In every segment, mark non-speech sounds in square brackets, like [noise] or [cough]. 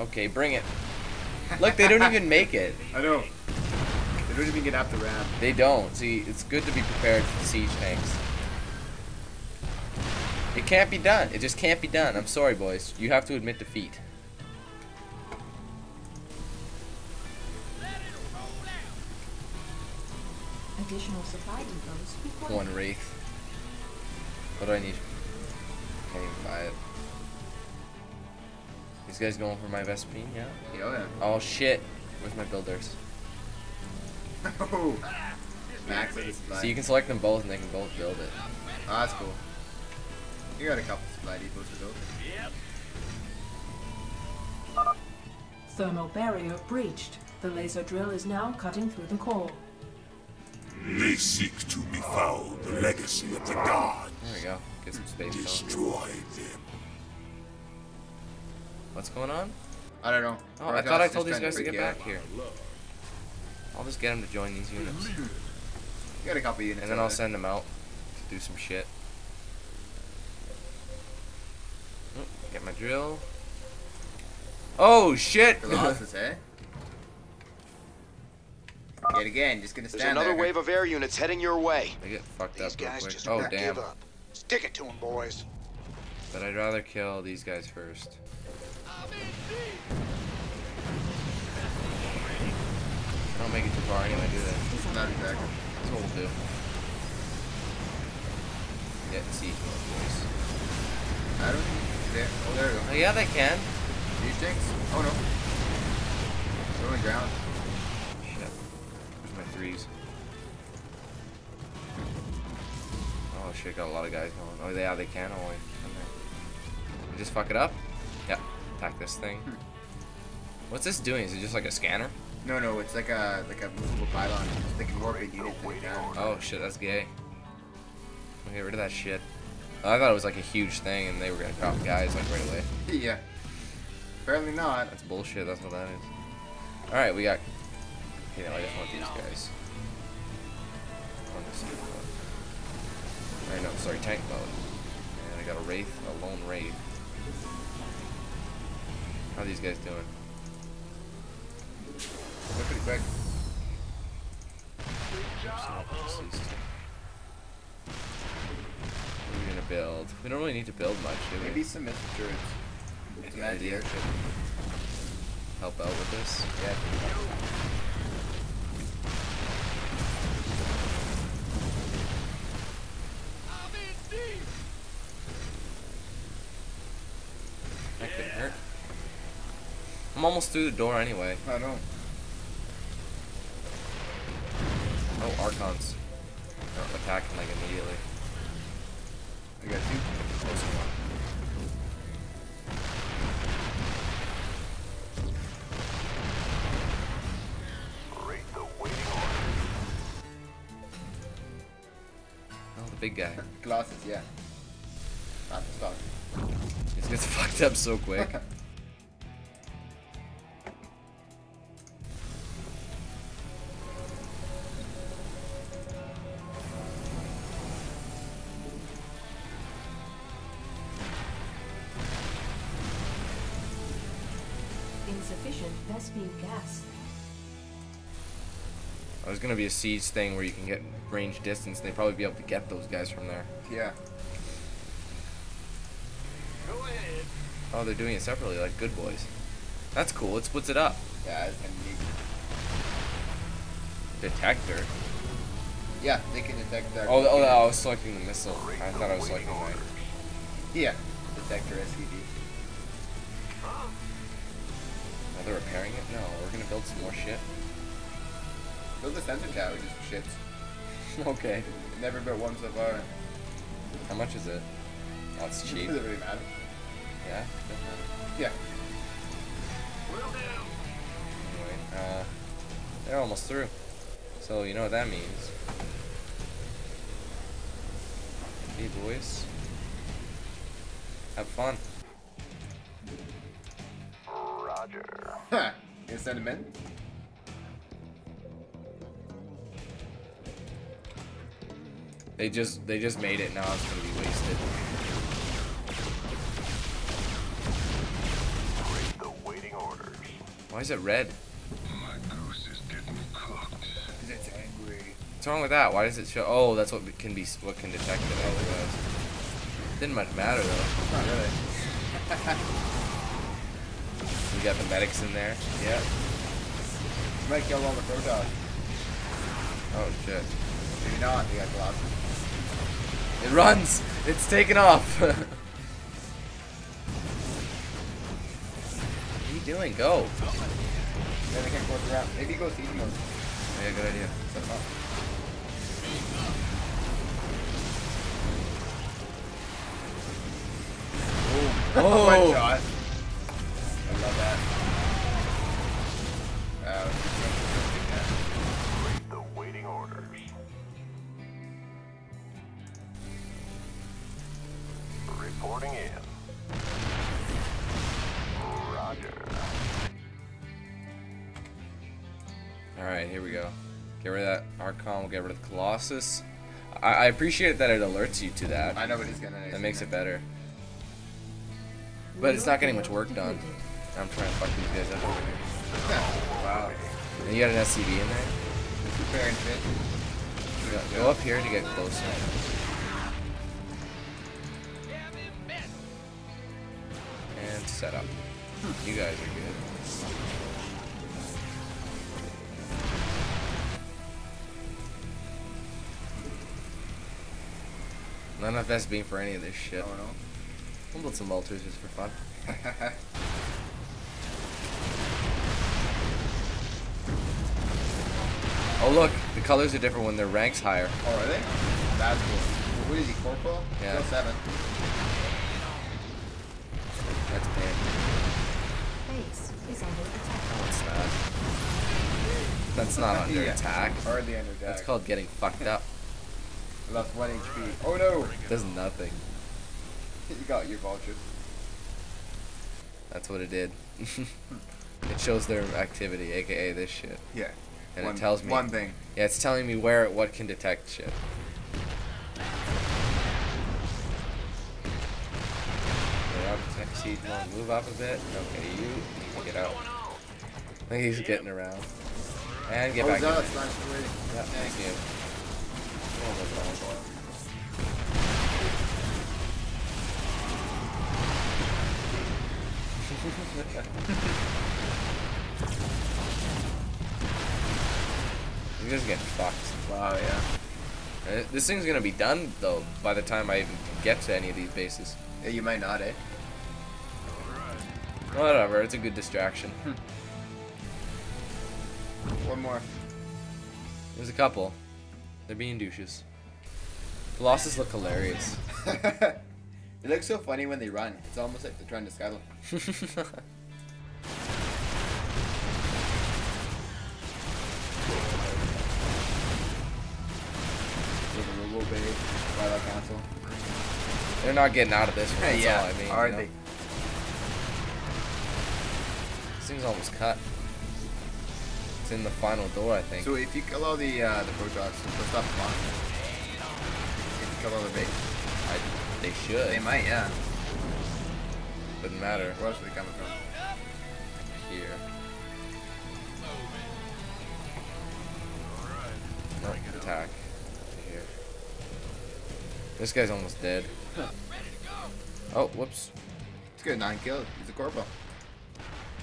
Okay, bring it. Look, they don't even make it. [laughs] I know. They don't even get out the ramp. They don't. See, it's good to be prepared for the siege tanks. It can't be done. It just can't be done. I'm sorry, boys. You have to admit defeat. Additional supply depots. One wraith. What do I need? Can't even buy it. These guys going for my Vespene, yeah? Yeah, oh yeah. Oh shit. Where's my builders? Oh. Max of. So you can select them both and they can both build it. Oh, that's cool. You got a couple supply depots to build. Thermal barrier breached. The laser drill is now cutting through the core. They seek to befoul the legacy of the gods. There we go. Get some space going. Destroy them. What's going on? I don't know. Oh, I thought I told these guys to get you out. back here. I'll just get them to join these units. You got a couple units. And then I'll there. send them out to do some shit. Oh, Get my drill. Oh shit! Colossus, eh? Yet again, just gonna There's stand another there. wave of air units heading your way. I get fucked These up real guys quick. just Oh damn! give up. Stick it to them, boys. But I'd rather kill these guys first. Don't make it too far anyway, do they? Not exactly. That's what we'll do. Get siege mode, boys. I don't think there. Oh, there we go. Oh yeah, they can. These tanks? Oh no. They're on the ground. Shit. Where's my threes? Oh shit, got a lot of guys going. Oh yeah, they can. Oh wait. Come just fuck it up? Yep. Attack this thing. Hmm. What's this doing? Is it just like a scanner? No, no, it's like a like a movable pylon. They can warp a unit thing down. Oh shit, that's gay. Get rid of that shit. I thought it was like a huge thing and they were gonna drop guys like right away. yeah. Apparently not. That's bullshit, that's what that is. Alright, we got... Okay, no, I just want these guys. On this mode. Alright, no, sorry, tank mode. And I got a Wraith, a lone Wraith. How are these guys doing? They're pretty quick. What are we gonna build? We don't really need to build much, do we? Maybe some missile turrets. Some an anti-airship. Help out with this. Yeah. That could hurt. I'm almost through the door anyway. I know. Archons. They're attacking like immediately. I got two. Close one. Oh, the big guy. [laughs] Glasses, yeah. Not the stock. He gets fucked up so quick. [laughs] Insufficient Vespene gas. Oh, There's gonna be a siege thing where you can get range distance, and they'd probably be able to get those guys from there. Yeah. Go ahead. Oh, they're doing it separately, like good boys. That's cool. It splits it up. Yeah, it's gonna be. Detector. Yeah, they can detect that. Oh, oh, oh, I was selecting the missile. I thought I was selecting my. Yeah. Detector SCD. Are they repairing it? No, we're gonna build some more shit. Build a sensor tower just for shits. [laughs] okay. Never built one so far. How much is it? Oh, it's cheap. Doesn't really matter. Yeah. Yeah. Anyway, uh, they're almost through. So you know what that means. Hey boys. Have fun. Huh. You gonna send him in? They just they just made it. Now it's gonna be wasted. The waiting order. Why is it red? My goose is getting cooked. Because it's angry. What's wrong with that? Why does it show? Oh, that's what can be what can detect it. Oh, it does. Didn't much matter though. Not really. [laughs] We got the medics in there. Yeah. Might kill all the Protoss. Oh shit! Maybe not. They got Colossus. It runs. It's taken off. [laughs] what are you doing? Go. Then they can go around. Maybe go siege mode. Yeah, good idea. Set them up. Oh. [laughs] One shot. Reporting in. Roger. All right, here we go. Get rid of that Archon. We'll get rid of the Colossus. I, I appreciate that it alerts you to that. I know what he's gonna. Do. That makes it better. But it's not getting much work done. I'm trying to fuck these guys up over [laughs] here. wow. And you got an SCV in there? Fair and fit. Yeah, Go up here to get closer. setup. You guys are good. Not being for any of this shit. I don't. We'll build some altars just for fun. [laughs] oh look, the colors are different when their rank's higher. Oh, are they? That's cool. What is he, Corporal? Yeah. Still 7. That's not under Yeah. attack. Hardly under attack. That's called getting fucked up. I Lost one HP. Oh no! Does nothing. You got your vultures. That's what it did. [laughs] it shows their activity, aka this shit. Yeah. And one, it tells me. one thing. Yeah, it's telling me where what can detect shit. Get out of tech seat mode. Move up a bit. Okay, you to get out. I think he's getting around. And get oh, back in. that's nice already. Yeah, thank you. [laughs] You guys getting fucked. Wow, yeah. Uh, This thing's gonna be done though by the time I even get to any of these bases. Yeah, you might not, eh? Whatever, it's a good distraction. [laughs] One more. There's a couple. They're being douches. The losses look hilarious. [laughs] it looks so funny when they run. It's almost like they're trying to scuttle. With a Robo Bay, Twilight Council. They're not getting out of this [laughs] one. That's yeah, all I mean. you are know? they? This thing's almost cut. It's in the final door, I think. So if you kill all the uh, the Protoss, they'll stop the bomb. If you kill all the base, I, they should. they might, yeah. Doesn't matter. Where else are they coming from? Here. Nope, attack. Here. This guy's almost dead. Oh, whoops. It's good, nine kills. He's a corporal.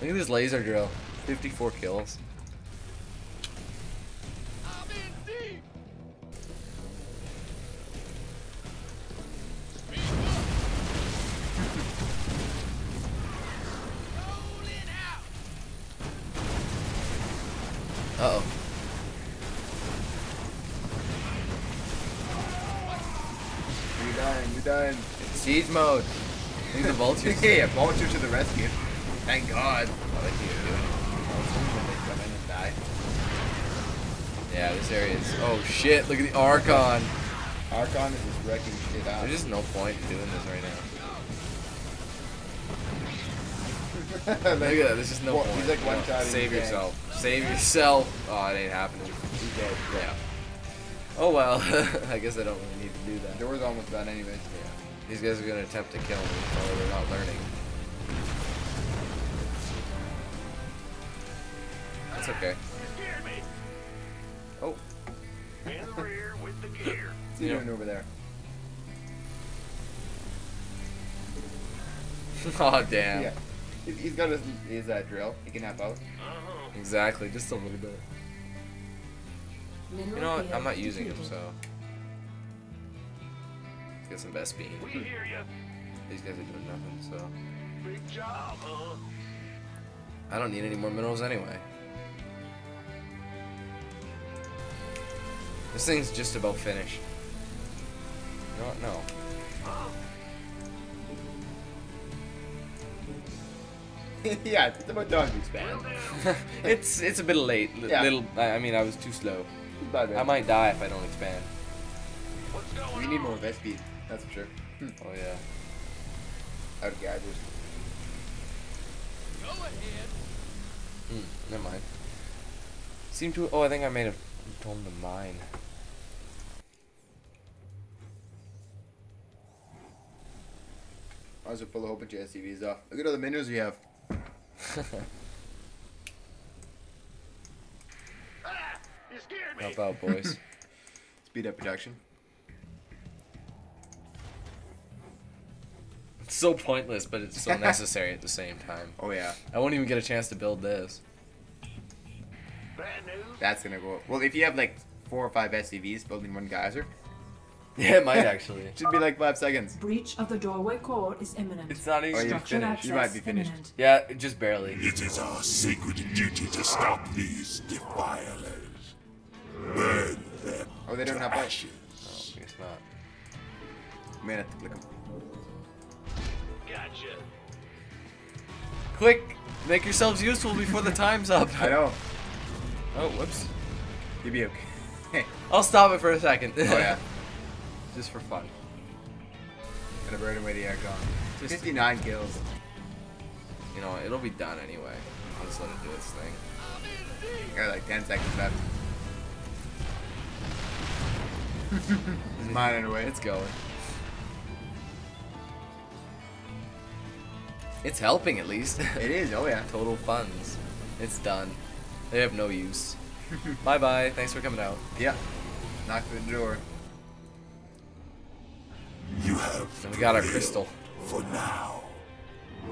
Look at this laser drill. 54 kills. Uh oh. You're dying, You're done. Siege mode. Look at the vultures. yeah, vulture to the rescue. Thank God. Oh, they keep doing it. They come in and die. Yeah, this area is. Oh shit! Look at the Archon. Archon is just wrecking shit out. There's just no point in doing this right now. [laughs] Look at that. There's just no Well, point. he's like one No, shot Save yourself. Save yourself. Oh, it ain't happening. He's dead. Yeah. Oh well. [laughs] I guess I don't really need to do that. The door's almost done anyways. Yeah. These guys are gonna attempt to kill me, although they're not learning. That's okay. Oh, In the rear with the gear. What's he Yeah. doing over there? [laughs] oh damn. Yeah. He's- got his, his uh, drill. He can help out. Exactly, just a little bit. You know what? I'm not using him, so. Let's get some best beam. These guys are doing nothing, so. Big job, huh? I don't need any more minerals anyway. This thing's just about finished. You know what? No. [laughs] yeah, it's about done to expand. it's it's a bit late. L- Yeah. Little. I I mean, I was too slow. Bad, I might die if I don't expand. We need more vest speed. That's for sure. Oh yeah. Out of geysers. Hmm. Never mind. Seem to. Oh, I think I made a told him to mine. I also pull a whole bunch of SCVs off. Look at all the minerals we have. [laughs] Ah, you scared me. Help out, boys. [laughs] Speed up production. it's so pointless, but it's so [laughs] necessary at the same time. Oh yeah, I won't even get a chance to build this. Bad news. that's gonna go. Well, if you have like four or five SCVs building one geyser, Yeah, it might actually. it [laughs] should be like five seconds. Breach of the doorway core is imminent. It's not Oh, even. you finished. You might be finished. imminent. Yeah, just barely. It is our sacred duty to stop these defilers. Burn them Oh, they don't to have light. ashes. Oh, I guess not. Man, I have to click 'em. Gotcha. Quick, make yourselves useful before the time's up. I know. Oh, whoops. You'll be okay. [laughs] I'll stop it for a second. oh yeah. [laughs] just for fun. Gonna burn away the Archon. Just- 59 kills. You know, it'll be done anyway. I'll just let it do its thing. Got like 10 seconds left. [laughs] Mining away. It's going. It's helping at least. [laughs] It is. Oh yeah. Total funds. It's done. They have no use. [laughs] bye bye. Thanks for coming out. Yeah. Knock the door. You have And we got our crystal. For now.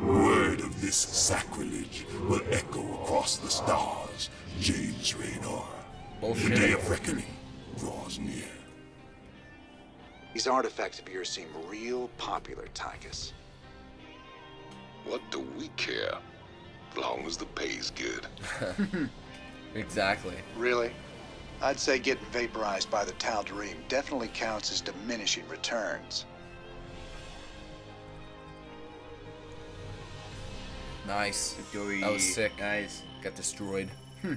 Word of this sacrilege will echo across the stars, James Raynor. The day of reckoning draws near. These artifacts of yours seem real popular, Tychus. What do we care? As long as the pay's good. [laughs] Exactly. Really? I'd say getting vaporized by the Tal'Darim definitely counts as diminishing returns. Nice. Joey. That was sick. Nice. Got destroyed. Hmm.